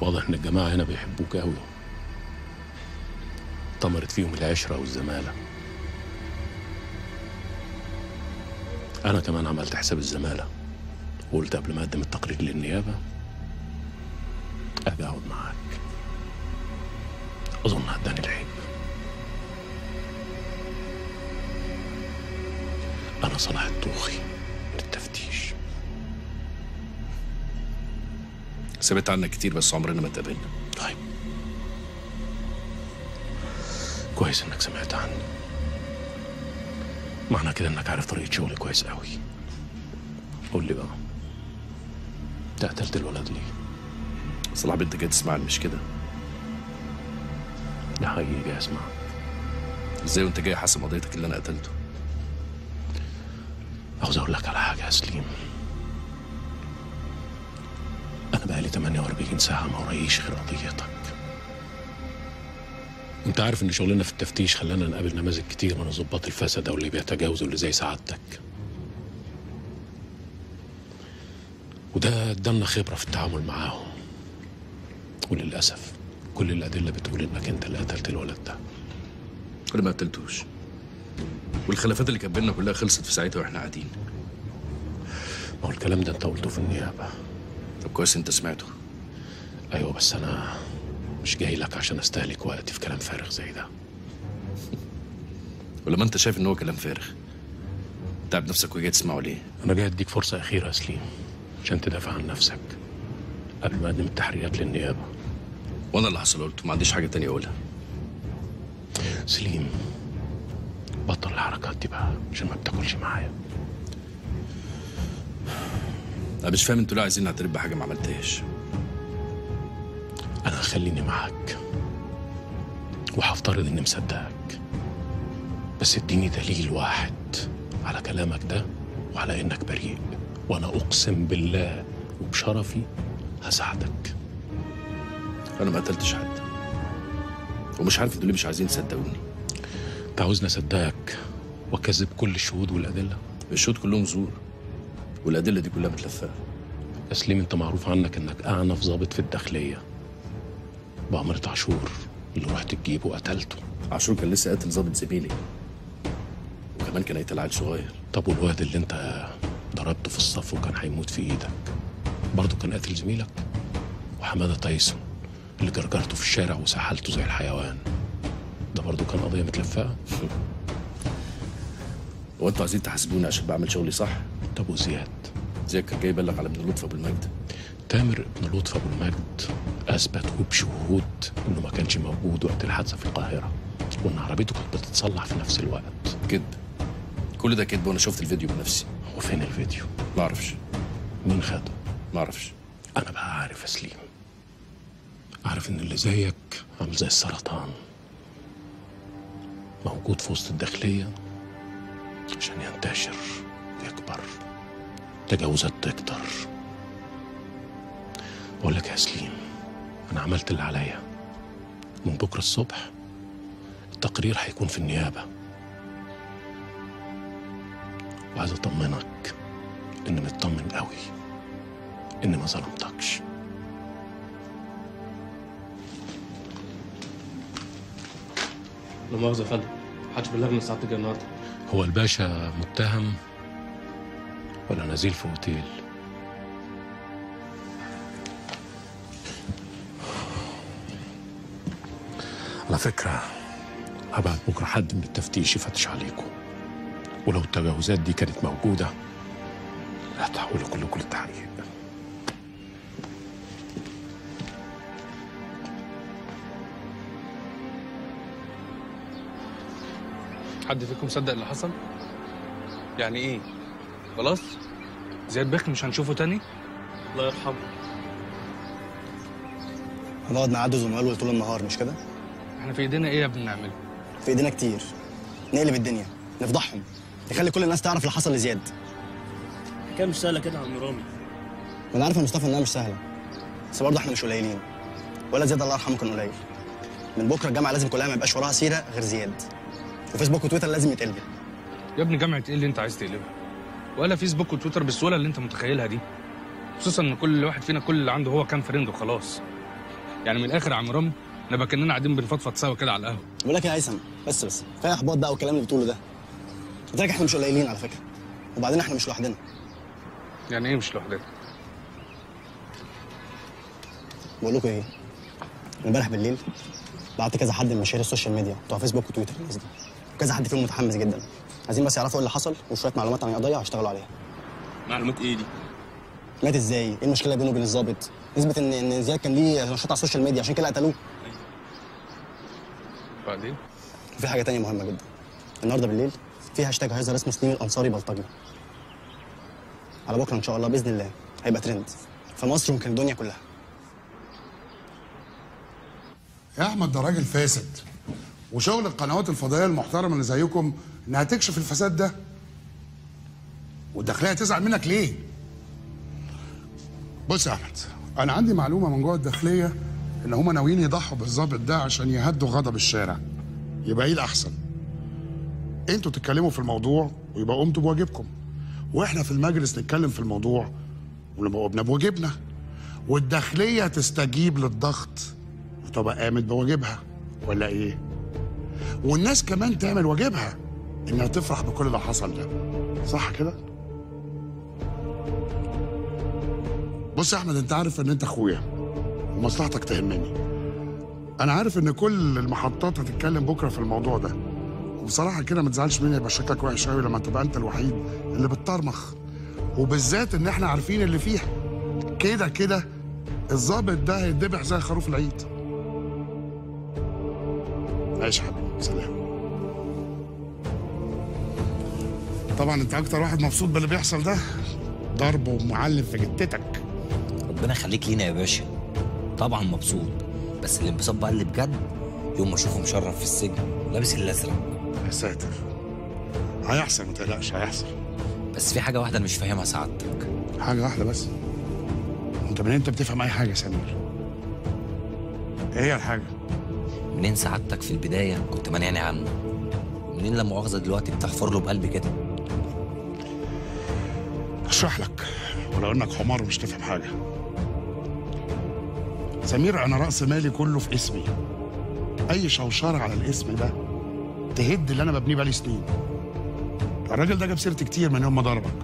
واضح إن الجماعة هنا بيحبوك قوي طمرت فيهم العشرة والزمالة. أنا كمان عملت حساب الزمالة. وقلت قبل ما أقدم التقرير للنيابة أجي أقعد معاك. أظن هداني العيب. أنا صلاح الطوخي من سمعت عنك كتير بس عمرنا ما اتقابلنا طيب. كويس إنك سمعت عني معنى كده إنك عارف طريقة شغلي كويس قوي قول لي بقى أنت قتلت الولد ليه؟ صلاح بنت جاي تسمعني مش كده؟ ده حقيقي جاي اسمع إزاي وأنت جاي حاسم قضيتك اللي أنا قتلته؟ عاوز أقول لك على حاجة يا سليم. بقالي 48 ساعة ما ورايش غير قضيتك أنت عارف إن شغلنا في التفتيش خلانا نقابل نماذج كتير من الضباط الفسدة واللي بيتجاوزوا اللي زي سعادتك. وده ادالنا خبرة في التعامل معاهم. وللأسف كل الأدلة بتقول إنك أنت اللي قتلت الولد ده. أنا ما قتلتوش. والخلافات اللي كانت بينا كلها خلصت في ساعتها وإحنا قاعدين. ما هو الكلام ده أنت قلته في النيابة. طب كويس انت سمعته. أيوة بس أنا مش جاي لك عشان أستهلك وقتي في كلام فارغ زي ده. ولما انت شايف إن هو كلام فارغ؟ تعب نفسك وجاي تسمعه ليه؟ أنا جاي أديك فرصة أخيرة يا سليم عشان تدافع عن نفسك قبل ما أقدم التحريات للنيابة. وأنا اللي حصل قلته ما عنديش حاجة تانية أقولها. سليم بطل الحركات دي بقى عشان ما بتاكلش معايا. أنا مش فاهم أنتوا ليه عايزين نعترف بحاجة ما عملتهاش. أنا هخليني معاك وهفترض إني مصدقك. بس اديني دليل واحد على كلامك ده وعلى إنك بريء. وأنا أقسم بالله وبشرفي هساعدك. أنا ما قتلتش حد. ومش عارف أنتوا ليه مش عايزين تصدقوني. أنت عاوزني أصدقك وأكذب كل الشهود والأدلة؟ الشهود كلهم زور. والأدلة دي كلها متلفة. يا سليم أنت معروف عنك إنك أعنف ضابط في الداخلية. بأمرة عاشور اللي رحت تجيبه وقتلته. عاشور كان لسه قاتل ضابط زميلي. وكمان كان قتل عيل صغير. طب والواد اللي أنت ضربته في الصف وكان هيموت في إيدك برضه كان قاتل زميلك؟ وحمادة تايسون اللي جرجرته في الشارع وسحلته زي الحيوان. ده برضه كان قضية متلفقة هو أنتوا عايزين تحاسبوني عشان بعمل شغلي صح؟ طب وزياد زيك كان جاي يبلغ على ابن لطفي أبو المجد. تامر ابن لطفي أبو المجد اثبت وبشهود إنه ما كانش موجود وقت الحادثة في القاهرة وإن عربيته كانت بتتصلح في نفس الوقت. كذب كل ده كذب وأنا شفت الفيديو بنفسي وفين الفيديو؟ ما أعرفش. مين خده؟ ما أعرفش. أنا بقى عارف يا سليم. عارف إن اللي زيك عامل زي السرطان. موجود في وسط الداخلية عشان ينتشر يكبر. تجاوزات تكتر بقول لك يا سليم أنا عملت اللي عليا. من بكرة الصبح التقرير هيكون في النيابة. وعايز أطمنك اني مطمن قوي اني ما ظلمتكش. لا مؤاخذة يا فندم محدش بلغنا ساعتك النهارده. هو الباشا متهم ولا نزيل في أوتيل على فكرة هبعت بكرة حد من التفتيش يفتش عليكم ولو التجاوزات دي كانت موجودة هتحولوا كلكم للتحقيق حد فيكم صدق اللي حصل؟ يعني إيه؟ خلاص؟ زياد بخ مش هنشوفه تاني؟ الله يرحمه هنقعد نعدد ونولول طول النهار مش كده؟ إحنا في ايدينا إيه يا ابني نعمله؟ في ايدينا كتير نقلب الدنيا نفضحهم نخلي كل الناس تعرف اللي حصل لزياد حكايه مش سهلة كده يا عم رامي ما أنا عارف يا مصطفى إنها مش سهلة بس برضه إحنا مش قليلين ولا زياد الله يرحمه كان قليل من بكرة الجامعة لازم كلها ما يبقاش وراها سيرة غير زياد وفيسبوك وتويتر لازم يتقلبوا يا ابني جامعة إيه اللي أنت عايز تقلبها؟ ولا فيسبوك وتويتر بالسهولة اللي انت متخيلها دي. خصوصا إن كل واحد فينا كل اللي عنده هو كام friend وخلاص. يعني من الآخر يا عم رامي نبقى كأننا قاعدين بنفضفض سوا كده على القهوة. بقول لك يا هيثم بس بس. كفايه إحباط بقى والكلام اللي بتقوله ده. قلت لك إحنا مش قليلين على فكرة. وبعدين إحنا مش لوحدنا. يعني إيه مش لوحدنا؟ بقول لكم إيه؟ إمبارح بالليل بعت كذا حد من مشاهير ال social media بتوع فيسبوك وتويتر. الناس دي وكذا حد فيهم متحمس جدا. عايزين بس يعرفوا إيه اللي حصل وشوية معلومات عن القضية هيشتغلوا عليها. معلومات إيه دي؟ مات إزاي؟ إيه المشكلة بينه وبين الضابط؟ نسبة ان إن زياد كان ليه نشاط على ال social media؟ عشان كده قتلوه. بعدين؟ وفي حاجة تانية مهمة جدا. النهارده بالليل في هاشتاج هيظهر اسمه سليم الأنصاري بلطجي. على بكرة إن شاء الله بإذن الله هيبقى ترند في مصر ويمكن الدنيا كلها. يا أحمد ده راجل فاسد. وشغل القنوات الفضائية المحترمة اللي زيكم إنها تكشف الفساد ده. والداخلية تزعل منك ليه؟ بص يا أحمد أنا عندي معلومة من جوه الداخلية إن هم ناويين يضحوا بالظابط ده عشان يهدوا غضب الشارع. يبقى إيه الأحسن؟ أنتوا تتكلموا في الموضوع ويبقى قمتوا بواجبكم. وإحنا في المجلس نتكلم في الموضوع ونبقى قمنا بواجبنا. والداخلية تستجيب للضغط. وتبقى قامت بواجبها ولا إيه؟ والناس كمان تعمل واجبها. إنها تفرح بكل اللي حصل ده. صح كده؟ بص يا أحمد أنت عارف إن أنت أخويا ومصلحتك تهمني. أنا عارف إن كل المحطات هتتكلم بكرة في الموضوع ده. وبصراحة كده ما تزعلش مني يبقى شكلك وحش قوي لما تبقى أنت الوحيد اللي بتطرمخ. وبالذات إن إحنا عارفين اللي فيها. كده كده الظابط ده هيتذبح زي خروف العيد. ماشي يا حبيبي سلام. طبعا أنت أكتر واحد مبسوط باللي بيحصل ده. ضرب ومعلم في جتتك ربنا يخليك لينا يا باشا. طبعا مبسوط بس الانبساط بقى اللي بجد يوم ما أشوفه مشرف في السجن لابس الأزرق. يا ساتر. هيحصل ما تقلقش هيحصل. بس في حاجة واحدة أنا مش فاهمها سعادتك. حاجة واحدة بس. أنت من انت بتفهم أي حاجة يا سمير؟ إيه هي الحاجة؟ منين سعادتك في البداية؟ كنت مانعني عنه. منين لما مؤاخذة دلوقتي بتحفر له بقلبي كده؟ اشرح لك. ولو إنك حمار مش تفهم حاجة. سمير أنا رأس مالي كله في اسمي. أي شوشرة على الاسم ده تهد اللي أنا ببنيه بقالي سنين. الراجل ده جاب سيرتي كتير من يوم ما ضربك.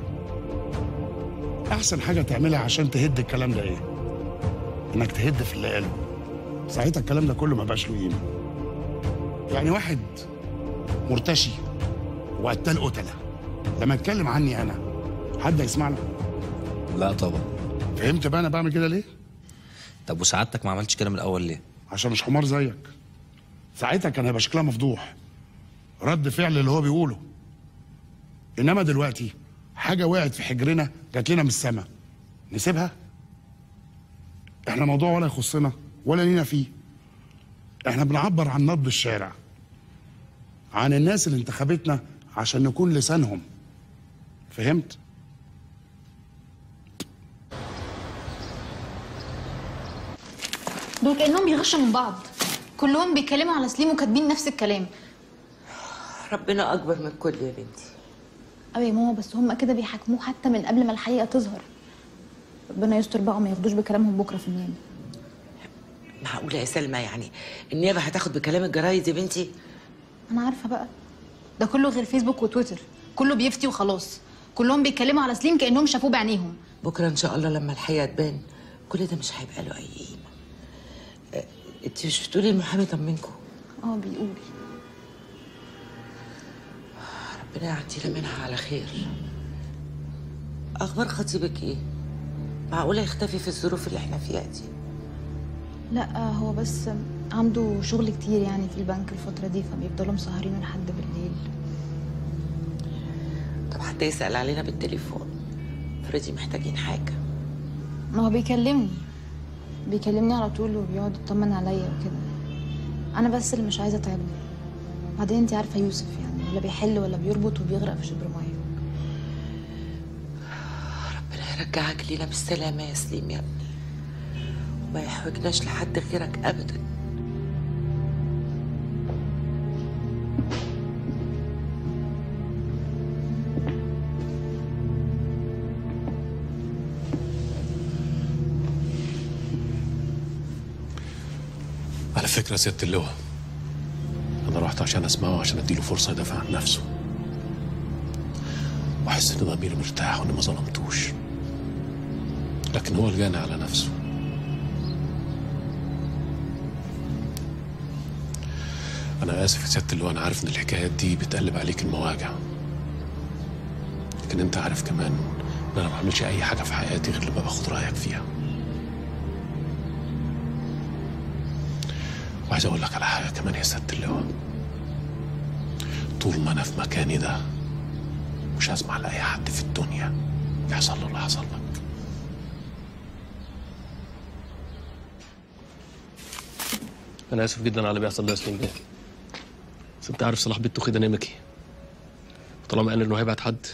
أحسن حاجة تعملها عشان تهد الكلام ده إيه؟ إنك تهد في اللي قاله. ساعتها الكلام ده كله ما بقاش له قيمة. يعني واحد مرتشي وقتال قتلة. لما اتكلم عني أنا حد هيسمعنا لا طبعا. فهمت بقى أنا بعمل كده ليه؟ طب وسعادتك ما عملتش كده من الأول ليه؟ عشان مش حمار زيك. ساعتها كان هيبقى شكلها مفضوح. رد فعل اللي هو بيقوله. إنما دلوقتي حاجة وقعت في حجرنا جات لنا من السما. نسيبها؟ إحنا موضوع ولا يخصنا ولا لينا فيه. إحنا بنعبر عن نبض الشارع. عن الناس اللي انتخبتنا عشان نكون لسانهم. فهمت؟ دول كأنهم بيغشوا من بعض. كلهم بيتكلموا على سليم وكاتبين نفس الكلام. ربنا أكبر من الكل يا بنتي. أوي يا ماما بس هم كده بيحاكموه حتى من قبل ما الحقيقة تظهر. ربنا يستر بقى وما ياخدوش بكلامهم بكرة في النيابة. معقولة يا سلمى يعني؟ النيابة هتاخد بكلام الجرايد يا بنتي؟ أنا عارفة بقى. ده كله غير فيسبوك وتويتر. كله بيفتي وخلاص. كلهم بيتكلموا على سليم كأنهم شافوه بعينيهم. بكرة إن شاء الله لما الحقيقة تبان كل ده مش هيبقى له أي قيمة. انت مش بتقولي المحامي طمنكم آه بيقول ربنا يعدينا منها على خير. أخبار خطيبك إيه؟ معقولة يختفي في الظروف اللي إحنا فيها دي؟ لا هو بس عنده شغل كتير يعني في البنك الفترة دي فبيفضلوا مسهرين لحد بالليل. طب حتى يسأل علينا بالتليفون. فريدي محتاجين حاجة. ما هو بيكلمني. بيكلمني على طول وبيقعد يطمن عليا وكده. أنا بس اللي مش عايزة اتعبه بعدين انت عارفة يوسف يعني ولا بيحل ولا بيربط وبيغرق في شبر مية. ربنا يرجعك لينا بالسلامة يا سليم يا ابني. وما يحوجناش لحد غيرك ابدا. على فكرة سيادة اللواء. أنا رحت عشان أسمعه عشان أديله فرصة يدافع عن نفسه. وأحس إن ضميري مرتاح وإني ما ظلمتوش. لكن هو اللي على نفسه. أنا آسف يا سيادة اللواء أنا عارف إن الحكايات دي بتقلب عليك المواجع. لكن أنت عارف كمان إن أنا ما بعملش أي حاجة في حياتي غير لما باخد رأيك فيها. وعايز أقول لك على حاجة كمان يا سياده اللواء. طول ما أنا في مكاني ده مش هسمع لأي حد في الدنيا يحصل له اللي حصل لك. أنا آسف جدا على اللي بيحصل ده يا بيه بس أنت عارف صلاح بنته خده نمكي. وطالما قال إنه هيبعت حد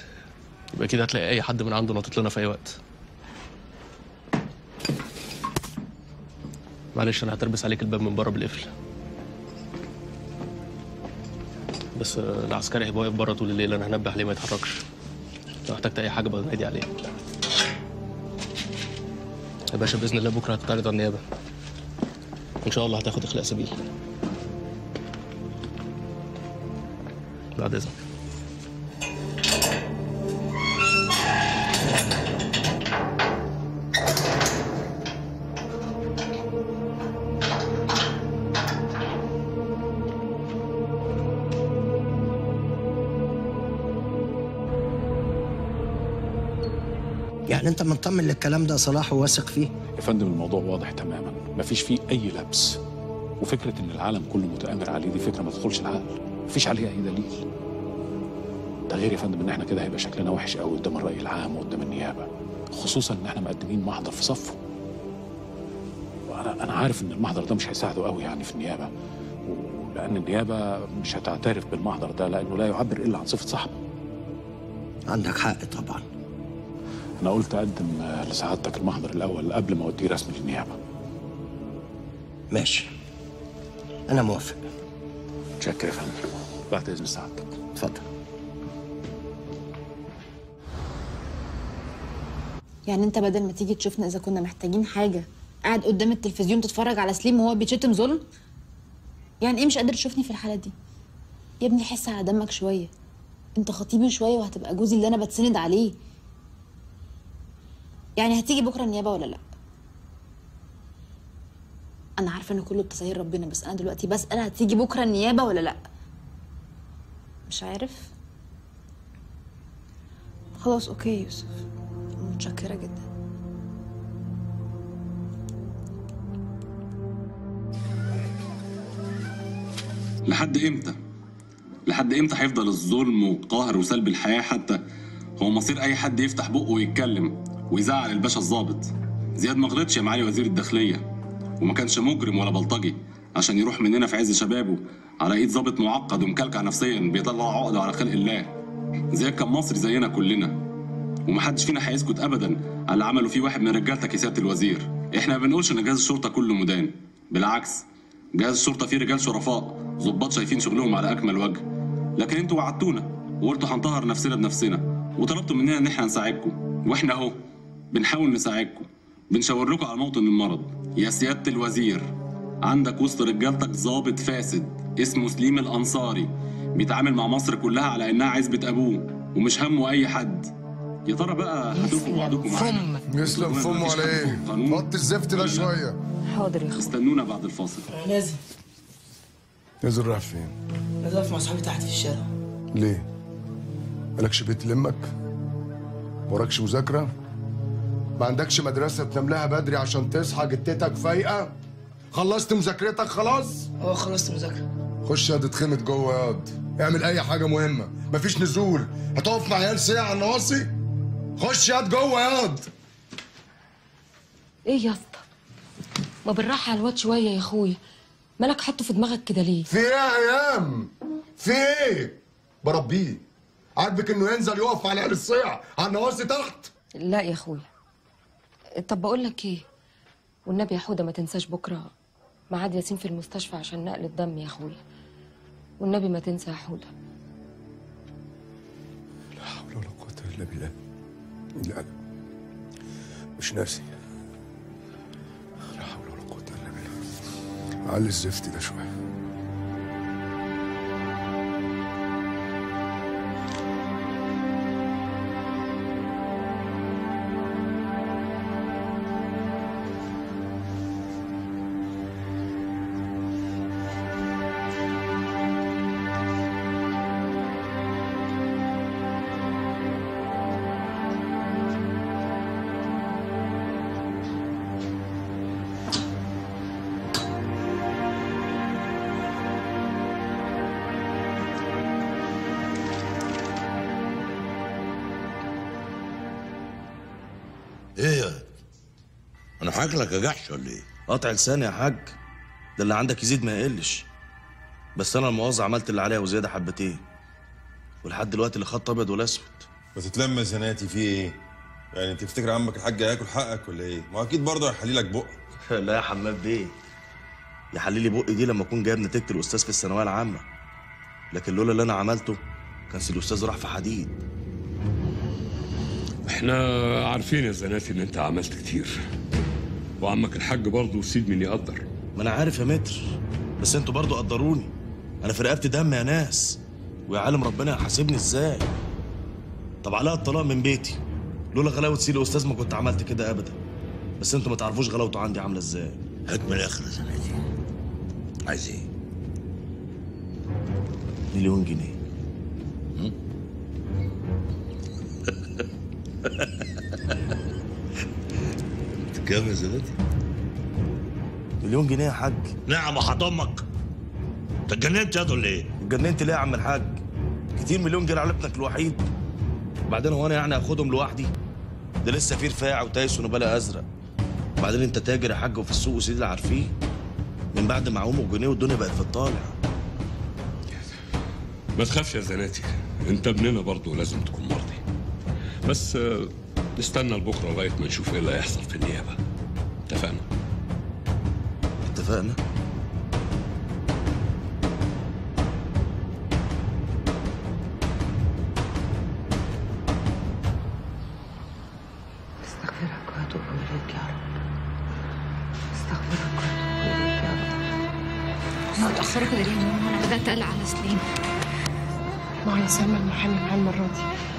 يبقى كده هتلاقي أي حد من عنده ناطط لنا في أي وقت. معلش أنا هتربس عليك الباب من بره بالقفل. بس آه، العسكري هيبقى واقف بره طول الليل أنا هنبه عليه ما يتحركش. لو احتجت أي حاجة بقى نادي عليه. يا باشا بإذن الله بكرة هتتعرض على النيابه إن شاء الله هتاخد إخلاء سبيل. بعد إذنك. يعني انت مطمن للكلام ده صلاح وواثق فيه؟ يا فندم الموضوع واضح تماما. مفيش فيه أي لبس. وفكرة إن العالم كله متآمر عليه دي فكرة ما تدخلش العقل. مفيش عليها أي دليل. ده غير يا فندم إن إحنا كده هيبقى شكلنا وحش قوي قدام الرأي العام وقدام النيابة. خصوصا إن إحنا مقدمين محضر في صفه. وأنا أنا عارف إن المحضر ده مش هيساعده قوي يعني في النيابة. لأن النيابة مش هتعترف بالمحضر ده لأنه لا يعبر إلا عن صفة صاحبه. عندك حق طبعا. أنا قلت أقدم آه، لسعادتك المحضر الأول قبل ما أوديه رسمي للنيابه ماشي. أنا موافق. متشكر يا فندم. بعد إذن سعادتك. اتفضل. يعني أنت بدل ما تيجي تشوفنا إذا كنا محتاجين حاجة قاعد قدام التلفزيون تتفرج على سليم وهو بيتشتم ظلم؟ يعني إيه مش قادر تشوفني في الحالة دي؟ يا ابني حس على دمك شوية. أنت خطيبي شوية وهتبقى جوزي اللي أنا بتسند عليه. يعني هتيجي بكرة النيابة ولا لأ؟ أنا عارفة إن كله بتسهيل ربنا بس أنا دلوقتي بسأل هتيجي بكرة النيابة ولا لأ؟ مش عارف. خلاص أوكي يوسف. متشكرة جدا. لحد إمتى؟ لحد إمتى هيفضل الظلم والقهر وسلب الحياة حتى هو مصير أي حد يفتح بقه ويتكلم؟ ويزعل الباشا الظابط زياد ما غلطش يا معالي وزير الداخلية. وما كانش مجرم ولا بلطجي عشان يروح مننا في عز شبابه على إيد ظابط معقد ومكلكع نفسيا بيطلع عقده على خلق الله. زياد كان مصري زينا كلنا. ومحدش فينا هيسكت ابدا على اللي عمله فيه واحد من رجالتك يا سياده الوزير. إحنا ما بنقولش إن جهاز الشرطة كله مدان. بالعكس جهاز الشرطة فيه رجال شرفاء ظباط شايفين شغلهم على أكمل وجه. لكن أنتوا وعدتونا وقلتوا هنطهر نفسنا بنفسنا وطلبتوا مننا إن إحنا نساعدكم. وإحنا أهو. بنحاول نساعدكم. بنشاور لكم على موطن المرض. يا سيادة الوزير عندك وسط رجالتك ضابط فاسد اسمه سليم الأنصاري بيتعامل مع مصر كلها على إنها عزبة أبوه ومش همه أي حد. يا ترى بقى هتوفوا وعدكم معانا يسلم فمه على إيه؟ وطي الزفت ده شوية. حاضر يا أخويا. استنونا بعد الفاصل. نازل نازل رايح فين؟ نازل أقف مع اصحابي تحت في الشارع. ليه؟ مالكش بيت لمك؟ وراكش مذاكرة؟ ما عندكش مدرسة تنام لها بدري عشان تصحى جتتك فايقة؟ خلصت مذاكرتك خلاص؟ آه خلصت مذاكرة خش يا اتخمت جوه ياض اعمل أي حاجة مهمة مفيش نزول هتقف مع عيال ساعة على النواصي؟ خش ياض جوه ياض إيه يا اسطى ما بالراحة على الواد شوية يا اخويا مالك حاطه في دماغك كده ليه في إيه يا أيام؟ في إيه؟ بربيه عاجبك انه ينزل يقف على عيال الصيع على النواصي تحت؟ لا يا اخويا طب بقول لك إيه؟ والنبي يا حودة ما تنساش بكرة ميعاد ياسين في المستشفى عشان نقل الدم يا أخويا. والنبي ما تنسى يا حودة. لا حول ولا قوة إلا بالله. لا مش ناسي. لا حول ولا قوة إلا بالله. علي الزفت ده شوية. إيه يا أنا حاكلك يا جحش ولا إيه؟ قطع لساني يا حاج. ده اللي عندك يزيد ما يقلش. بس أنا المؤاخذة عملت اللي عليا وزيادة حبتين. ولحد دلوقتي اللي خط أبيض ولا أسود. ما تتلم يا زناتي في إيه؟ يعني تفتكر عمك الحاج هياكل حقك ولا إيه؟ ما أكيد برضه هيحلي لك بق لا يا حماد بيه. يحلي لي بقي دي لما أكون جايب نتيجة الأستاذ في الثانوية العامة. لكن لولا اللي أنا عملته كان سي الأستاذ راح في حديد. إحنا عارفين يا زناتي ان انت عملت كتير. وعمك الحاج برضه سيد من يقدر ما أنا عارف يا متر بس أنتوا برضو قدروني. أنا في رقبتي دم يا ناس. ويا عالم ربنا هيحاسبني إزاي؟ طب عليا الطلاق من بيتي. لولا غلاوة سي الاستاذ ما كنت عملت كده ابدا. بس أنتوا ما تعرفوش غلاوته عندي عاملة إزاي. هات من الآخر يا زناتي. عايز إيه؟ مليون جنيه. كام يا زناتي؟ مليون جنيه يا حاج. نعم وحط أمك أنت اتجننت يا ولا إيه؟ اتجننت ليه يا عم الحاج؟ كتير مليون جنيه على ابنك الوحيد. وبعدين هو أنا يعني هاخدهم لوحدي؟ ده لسه في رفاعي وتايسون وبلا أزرق. وبعدين أنت تاجر يا حاج وفي السوق وسيدي اللي عارفين من بعد ما عوموا جنيه والدنيا بقت في الطالع. ما تخافش يا زناتي أنت ابننا برضه لازم تكون مرضي. بس آه، نستنى لبكرة لغاية ما نشوف إيه اللي هيحصل في النيابة. اتفقنا؟ اتفقنا. استغفرك وأتوب إليك يا رب. استغفرك وأتوب إليك يا رب. ما متأخرة كده ليه؟ يا ماما أنا بدأت أقلق على سليم. ما هو سلمى المحامي معاه المرة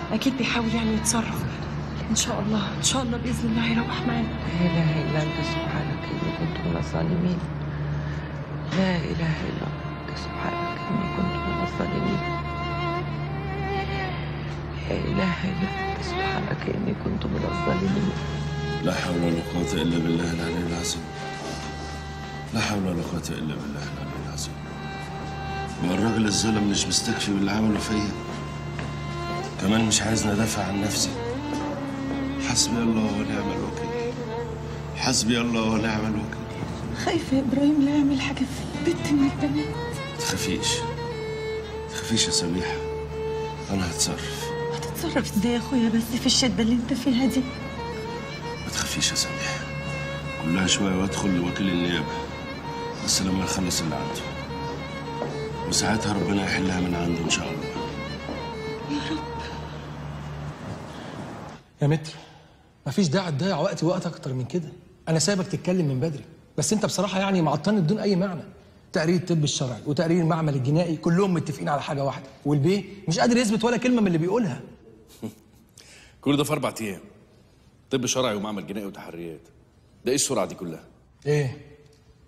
دي أكيد بيحاول يعني يتصرف. إن شاء الله إن شاء الله بإذن الله هيروح معانا. لا إله إلا أنت سبحانك إني كنت من الظالمين. لا إله إلا أنت سبحانك إني كنت من الظالمين. لا إله إلا أنت سبحانك إني كنت من الظالمين. لا حول ولا قوة إلا بالله العلي العظيم. لا حول ولا قوة إلا بالله العلي العظيم. ما الراجل الظالم مش مستكفي باللي عمله فيا؟ كمان مش عايزني أدافع عن نفسي. حسبي الله ونعم الوكيل. حسبي الله ونعم الوكيل. خايفة يا إبراهيم لا يعمل حاجة في بنت من البنات. تخافيش. تخافيش يا سميحة. أنا هتصرف. هتتصرف إزاي يا أخويا بس في الشدة اللي أنت فيها دي؟ ما تخافيش يا سميحة. كلها شوية وأدخل لوكيل النيابة. بس لما يخلص اللي عنده. وساعتها ربنا يحلها من عنده إن شاء الله. يا متر مفيش داعي تضيع وقتي ووقت أكتر من كده. أنا سايبك تتكلم من بدري. بس أنت بصراحة يعني معطلني بدون أي معنى. تقرير الطب الشرعي وتقرير المعمل الجنائي كلهم متفقين على حاجة واحدة. والبيه مش قادر يثبت ولا كلمة من اللي بيقولها. كل ده في أربع أيام. طب شرعي ومعمل جنائي وتحريات. ده إيه السرعة دي كلها؟ إيه؟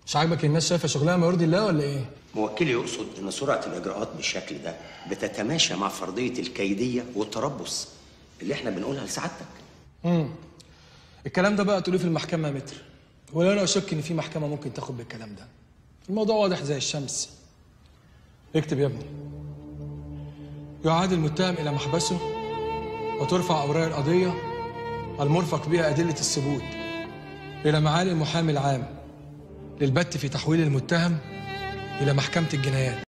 مش عاجبك الناس شايفة شغلها ما يرضي الله ولا إيه؟ موكلي يقصد إن سرعة الإجراءات بالشكل ده بتتماشى مع فرضية الكيدية والتربص. اللي إحنا بنقولها لسعادتك. امم الكلام ده بقى تقوليه في المحكمة يا متر. ولا أنا أشك إن في محكمة ممكن تاخد بالكلام ده. الموضوع واضح زي الشمس. اكتب يا ابني. يعاد المتهم إلى محبسه وترفع أوراق القضية المرفق بها أدلة الثبوت إلى معالي المحامي العام للبت في تحويل المتهم إلى محكمة الجنايات.